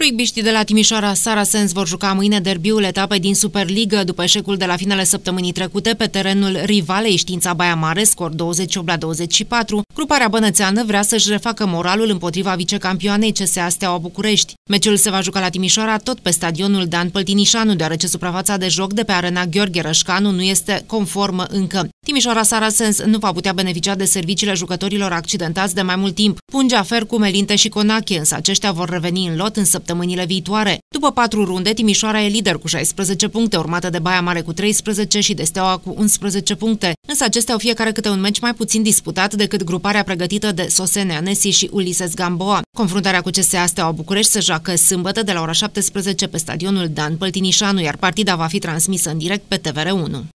Rugbyștii de la Timișoara Saracens vor juca mâine derbiul etapei din Superligă după eșecul de la finele săptămânii trecute pe terenul rivalei Știința Baia Mare, scor 28 la 24. Gruparea bănățeană vrea să-și refacă moralul împotriva vicecampioanei CSA Steaua București. Meciul se va juca la Timișoara tot pe stadionul Dan Păltinișanu, deoarece suprafața de joc de pe arena Gheorghe Rășcanu nu este conformă încă. Timișoara Saracens nu va putea beneficia de serviciile jucătorilor accidentați de mai mult timp. Pungea Fercu, Melinte și Conache, însă aceștia vor reveni în lot în săptămânile viitoare. După patru runde, Timișoara e lider cu 16 puncte, urmată de Baia Mare cu 13 și de Steaua cu 11 puncte. Însă acestea au fiecare câte un meci mai puțin disputat decât gruparea pregătită de Sosene Anesi și Ulises Gamboa. Confruntarea cu CSA Steaua București se joacă sâmbătă de la ora 17 pe stadionul Dan Păltinișanu, iar partida va fi transmisă în direct pe TVR1.